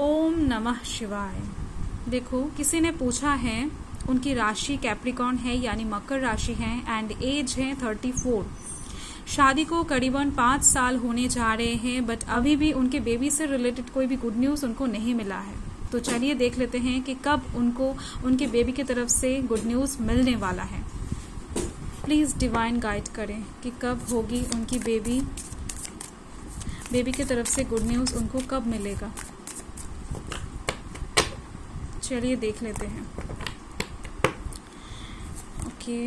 ओम नमः शिवाय। देखो, किसी ने पूछा है, उनकी राशि कैप्रिकॉन है, यानी मकर राशि है एंड एज है थर्टी फोर शादी को करीबन पाँच साल होने जा रहे हैं बट अभी भी उनके बेबी से रिलेटेड कोई भी गुड न्यूज़ उनको नहीं मिला है। तो चलिए देख लेते हैं कि कब उनको, उनके बेबी की तरफ़ से गुड न्यूज़ मिलने वाला है। प्लीज़ डिवाइन गाइड करें कि कब होगी उनकी बेबी बेबी की तरफ़ से गुड न्यूज़ उनको कब मिलेगा। चलिए देख लेते हैं। ओके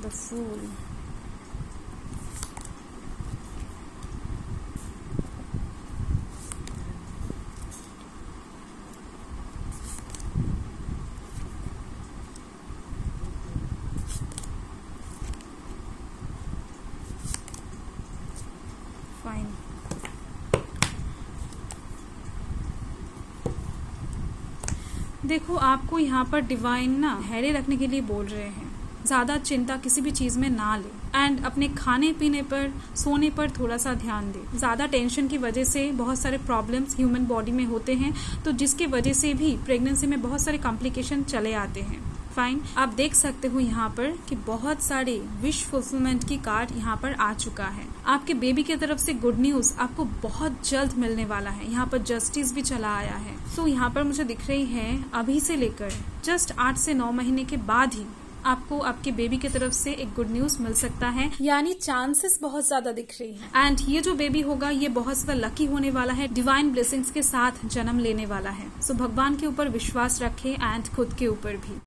द फूल फाइन देखो, आपको यहाँ पर डिवाइन ना हैरे रखने के लिए बोल रहे हैं। ज़्यादा चिंता किसी भी चीज़ में ना ले। एंड अपने खाने पीने पर, सोने पर थोड़ा सा ध्यान दे। ज़्यादा टेंशन की वजह से बहुत सारे प्रॉब्लम्स ह्यूमन बॉडी में होते हैं तो जिसके वजह से भी प्रेगनेंसी में बहुत सारे कॉम्प्लिकेशन चले आते हैं। फाइन आप देख सकते हो यहाँ पर कि बहुत सारे विश फुलफिलमेंट की कार्ड यहाँ पर आ चुका है। आपके बेबी की तरफ़ से गुड न्यूज़ आपको बहुत जल्द मिलने वाला है। यहाँ पर जस्टिस भी चला आया है। सो so, यहाँ पर मुझे दिख रही है अभी से लेकर जस्ट आठ से नौ महीने के बाद ही आपको आपके बेबी की तरफ़ से एक गुड न्यूज़ मिल सकता है। यानी चांसेस बहुत ज़्यादा दिख रही है। एंड ये जो बेबी होगा ये बहुत ज़्यादा लकी होने वाला है। डिवाइन ब्लेसिंग्स के साथ जन्म लेने वाला है। सो so, भगवान के ऊपर विश्वास रखें एंड खुद के ऊपर भी।